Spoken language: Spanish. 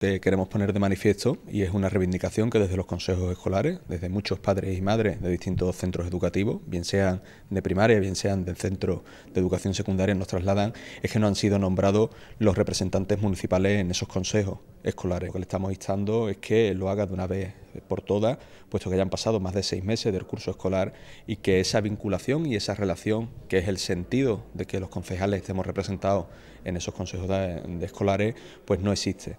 queremos poner de manifiesto y es una reivindicación que desde los consejos escolares, desde muchos padres y madres de distintos centros educativos, bien sean de primaria, bien sean del centro de educación secundaria, nos trasladan, es que no han sido nombrados los representantes municipales en esos consejos escolares. Lo que le estamos instando es que lo haga de una vez por todas, puesto que ya han pasado más de seis meses del curso escolar y que esa vinculación y esa relación, que es el sentido de que los concejales estemos representados en esos consejos de, escolares, pues no existe.